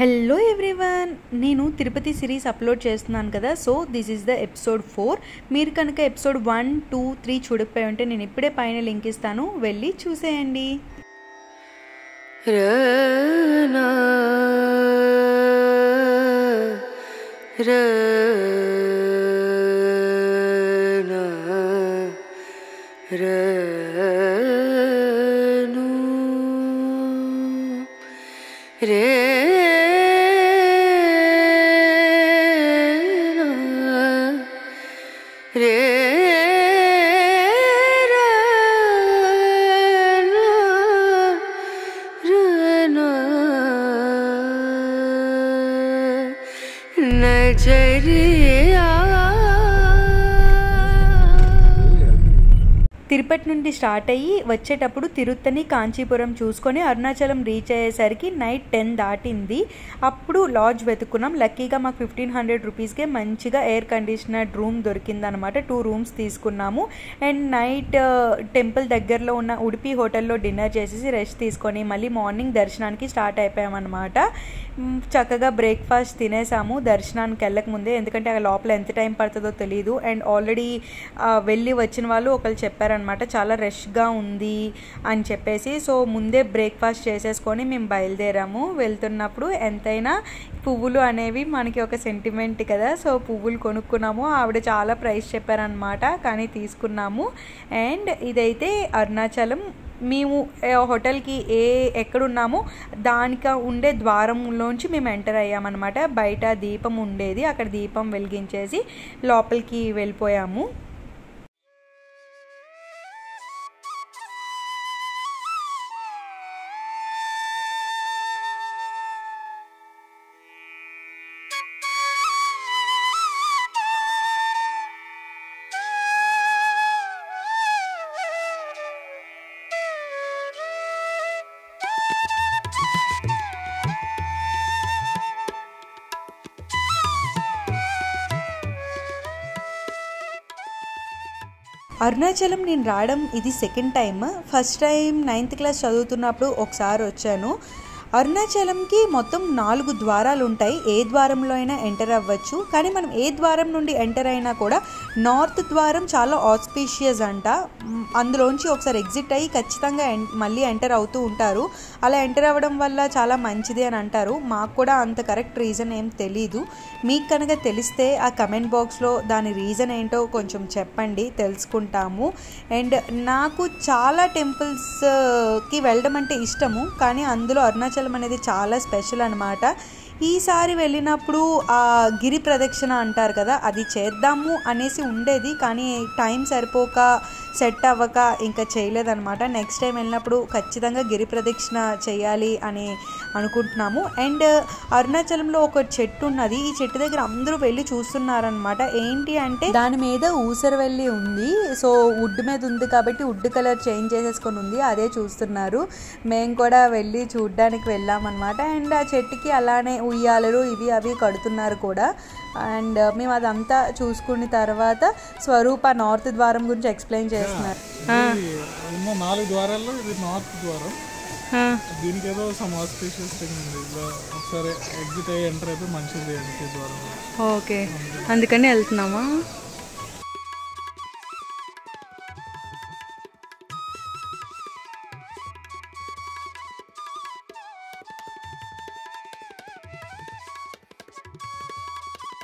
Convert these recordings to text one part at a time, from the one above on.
Hello everyone నేను Tirupati series upload చేస్తున్నాను కదా. So this is the episode four మీరు కనుక ఎపిసోడ్ వన్ టూ త్రీ చూడకపోయి ఉంటే నేను ఇప్పుడే పైన లింక్ ఇస్తాను. వెళ్ళి చూసేయండి. రే తిరుపతి నుండి స్టార్ట్ అయ్యి వచ్చేటప్పుడు తిరుత్తని కాంచీపురం చూసుకొని అరుణాచలం రీచ్ అయ్యేసరికి నైట్ టెన్ దాటింది. అప్పుడు లాడ్జ్ వెతుక్కున్నాం లక్కీగా మాకు ఫిఫ్టీన్ హండ్రెడ్ రూపీస్కే మంచిగా ఎయిర్ కండిషనర్డ్ రూమ్ దొరికిందనమాట టూ రూమ్స్ తీసుకున్నాము. అండ్ నైట్ టెంపుల్ దగ్గరలో ఉన్న ఉడిపి హోటల్లో డిన్నర్ చేసేసి రెస్ట్ తీసుకొని మళ్ళీ మార్నింగ్ దర్శనానికి స్టార్ట్ అయిపోయామన్నమాట. చక్కగా బ్రేక్ఫాస్ట్ తినేసాము. దర్శనానికి వెళ్ళక ముందే ఎందుకంటే ఆ లోపల ఎంత టైం పడుతుందో తెలియదు అండ్ ఆల్రెడీ వెళ్ళి వచ్చిన వాళ్ళు ఒకరు చెప్పారనమాట చాలా రష్గా ఉంది అని చెప్పేసి సో ముందే బ్రేక్ఫాస్ట్ చేసేసుకొని మేము బయలుదేరాము. వెళ్తున్నప్పుడు ఎంతైనా పువ్వులు అనేవి మనకి ఒక సెంటిమెంట్ కదా. సో పువ్వులు కొనుక్కున్నాము. ఆవిడ చాలా ప్రైస్ చెప్పారనమాట కానీ తీసుకున్నాము. అండ్ ఇదైతే అరుణాచలం. మేము హోటల్కి ఏ ఎక్కడున్నామో దానిక ఉండే ద్వారంలోంచి మేము ఎంటర్ అయ్యామన్నమాట. బయట దీపం ఉండేది. అక్కడ దీపం వెలిగించేసి లోపలికి వెళ్ళిపోయాము. అరుణాచలం నేను రావడం ఇది second time first time ninth class చదువుతున్నప్పుడు ఒకసారి వచ్చాను. అరుణాచలంకి మొత్తం నాలుగు ద్వారాలు ఉంటాయి ఏ ద్వారంలో అయినా ఎంటర్ అవ్వచ్చు. కానీ మనం ఏ ద్వారం నుండి ఎంటర్ అయినా కూడా నార్త్ ద్వారం చాలా ఆస్పీషియస్ అంట. అందులోంచి ఒకసారి ఎగ్జిట్ అయ్యి ఖచ్చితంగా మళ్ళీ ఎంటర్ అవుతూ ఉంటారు. అలా ఎంటర్ అవ్వడం వల్ల చాలా మంచిది అని అంటారు. మాకు కూడా అంత కరెక్ట్ రీజన్ ఏం తెలీదు. మీకు కనుక తెలిస్తే ఆ కమెంట్ బాక్స్లో దాని రీజన్ ఏంటో కొంచెం చెప్పండి తెలుసుకుంటాము. అండ్ నాకు చాలా టెంపుల్స్కి వెళ్ళడం అంటే ఇష్టము. కానీ అందులో అరుణాచలం అనేది చాలా స్పెషల్ అనమాట ఈసారి వెళ్ళినప్పుడు ఆ గిరి ప్రదక్షిణ అంటారు కదా అది చేద్దాము అనేసి ఉండేది. కానీ టైం సరిపోక సెట్ అవ్వక ఇంకా చేయలేదన్నమాట. నెక్స్ట్ టైం వెళ్ళినప్పుడు ఖచ్చితంగా గిరి ప్రదక్షిణ చేయాలి అని అనుకుంటున్నాము. అండ్ అరుణాచలంలో ఒక చెట్టు ఉన్నది. ఈ చెట్టు దగ్గర అందరూ వెళ్ళి చూస్తున్నారనమాట ఏంటి అంటే దాని మీద ఊసరవెల్లి ఉంది. సో వుడ్ మీద ఉంది కాబట్టి వుడ్ కలర్ చేంజ్ చేసేసుకొని ఉంది. అదే చూస్తున్నారు. మేము కూడా వెళ్ళి చూడ్డానికి వెళ్ళామన్నమాట. అండ్ ఆ చెట్టుకి అలానే ఉయ్యాలలు ఇవి అవి కడుతున్నారు కూడా. అండ్ మేము అదంతా చూసుకున్న తర్వాత స్వరూప నార్త్ ద్వారం గురించి ఎక్స్ప్లెయిన్ చేస్తున్నారు. ఉన్న నాలుగు ద్వారాల్లో ఇది నార్త్ ద్వారం. దీనికి ఏదో సమ్ ఆస్పీషియస్ థింగ్ ఉంది. ఒకసారి ఎగ్జిట్ అయ్యి ఎంటర్ అయితే మంచిది అంటే ద్వారం ఓకే. అందుకని వెళ్తున్నామా?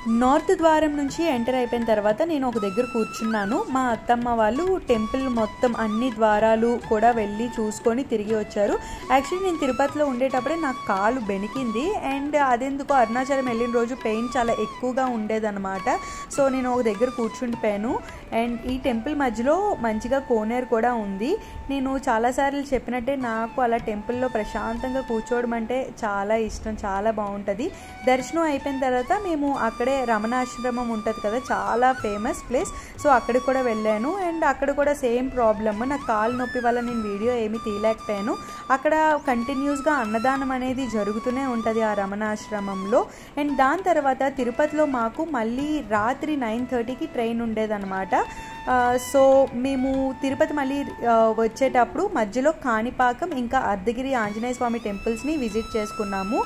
నార్త్ ద్వారం నుంచి ఎంటర్ అయిపోయిన తర్వాత నేను ఒక దగ్గర కూర్చున్నాను. మా అత్తమ్మ వాళ్ళు టెంపుల్ మొత్తం అన్ని ద్వారాలు కూడా వెళ్ళి చూసుకొని తిరిగి వచ్చారు. యాక్చువల్లీ నేను తిరుపతిలో ఉండేటప్పుడే నాకు కాలు బెనికింది అండ్ అదెందుకు అరుణాచలం వెళ్ళిన రోజు పెయిన్ చాలా ఎక్కువగా ఉండేదన్నమాట. సో నేను ఒక దగ్గర కూర్చుండిపోయాను. అండ్ ఈ టెంపుల్ మధ్యలో మంచిగా కోనేరు కూడా ఉంది. నేను చాలాసార్లు చెప్పినట్టే నాకు అలా టెంపుల్లో ప్రశాంతంగా కూర్చోవడం అంటే చాలా ఇష్టం చాలా బాగుంటుంది. దర్శనం అయిపోయిన తర్వాత మేము అక్కడే రమణాశ్రమం ఉంటుంది కదా చాలా ఫేమస్ ప్లేస్ సో అక్కడికి కూడా వెళ్ళాను. అండ్ అక్కడ కూడా సేమ్ ప్రాబ్లమ్ నాకు కాలు నొప్పి వల్ల నేను వీడియో ఏమీ తీయలేకపోయాను. అక్కడ కంటిన్యూస్గా అన్నదానం అనేది జరుగుతూనే ఉంటుంది ఆ రమణాశ్రమంలో. అండ్ దాని తర్వాత తిరుపతిలో మాకు మళ్ళీ రాత్రి నైన్ థర్టీకి ట్రైన్ ఉండేదన్నమాట. సో మేము తిరుపతి మళ్ళీ వచ్చేటప్పుడు మధ్యలో కాణిపాకం ఇంకా అర్ధగిరి ఆంజనేయ స్వామి టెంపుల్స్ని విజిట్ చేసుకున్నాము.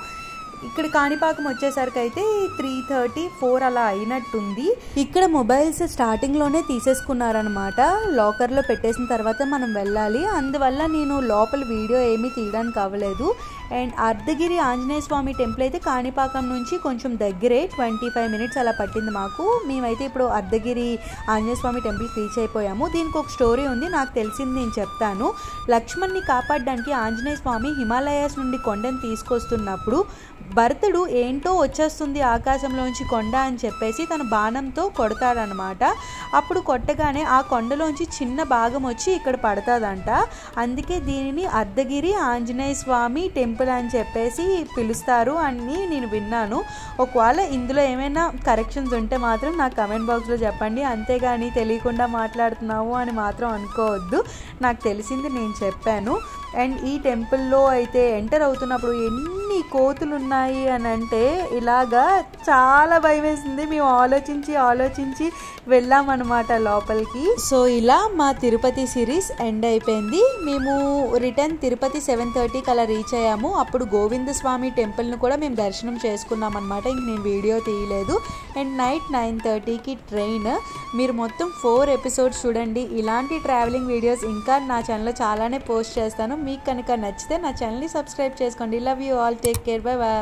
ఇక్కడ కాణిపాకం వచ్చేసరికి అయితే త్రీ థర్టీ ఫోర్ అలా అయినట్టుంది. ఇక్కడ మొబైల్స్ స్టార్టింగ్లోనే తీసేసుకున్నారనమాట లాకర్లో పెట్టేసిన తర్వాత మనం వెళ్ళాలి. అందువల్ల నేను లోపల వీడియో ఏమీ తీయడానికి అవ్వలేదు. And Ardhagiri Anjaneya Swamy temple అయితే కాణిపాకం నుంచి కొంచెం దగ్గరే ట్వంటీ ఫైవ్ మినిట్స్ అలా పట్టింది మాకు. మేమైతే ఇప్పుడు అర్ధగిరి ఆంజనేయ స్వామి టెంపుల్కి రీచ్ అయిపోయాము. దీనికి ఒక స్టోరీ ఉంది నాకు తెలిసింది నేను చెప్తాను. లక్ష్మణ్ని కాపాడడానికి ఆంజనేయ స్వామి హిమాలయాస్ నుండి కొండను తీసుకొస్తున్నప్పుడు భరతుడు ఏంటో వచ్చేస్తుంది ఆకాశంలోంచి కొండ అని చెప్పేసి తన బాణంతో కొడతాడనమాట అప్పుడు కొట్టగానే ఆ కొండలోంచి చిన్న భాగం వచ్చి ఇక్కడ పడతాదంట. అందుకే దీనిని అర్ధగిరి ఆంజనేయ స్వామి టెంపుల్ అని చెప్పేసి పిలుస్తారు అని నేను విన్నాను. ఒకవేళ ఇందులో ఏమైనా కరెక్షన్స్ ఉంటే మాత్రం నాకు కమెంట్ బాక్స్లో చెప్పండి. అంతేగాని తెలియకుండా మాట్లాడుతున్నావు అని మాత్రం అనుకోవద్దు. నాకు తెలిసింది నేను చెప్పాను. అండ్ ఈ టెంపుల్లో అయితే ఎంటర్ అవుతున్నప్పుడు ఎన్ని కోతులు ఉన్నాయి అని అంటే ఇలాగా చాలా భయం వేసింది. మేము ఆలోచించి ఆలోచించి వెళ్ళామన్నమాట లోపలికి. సో ఇలా మా తిరుపతి సిరీస్ ఎండ్ అయిపోయింది. మేము రిటర్న్ తిరుపతి సెవెన్ థర్టీకి అలా రీచ్ అయ్యాము. అప్పుడు గోవింద స్వామి టెంపుల్ను కూడా మేము దర్శనం చేసుకున్నాం అనమాట ఇంక నేను వీడియో తీయలేదు. అండ్ నైట్ నైన్ థర్టీకి ట్రైన్. మీరు మొత్తం ఫోర్ ఎపిసోడ్స్ చూడండి. ఇలాంటి ట్రావెలింగ్ వీడియోస్ ఇంకా నా ఛానల్లో చాలానే పోస్ట్ చేస్తాను. మీకు కనుక నచ్చితే నా ఛానల్ని సబ్స్క్రైబ్ చేసుకోండి. Love you all take care bye bye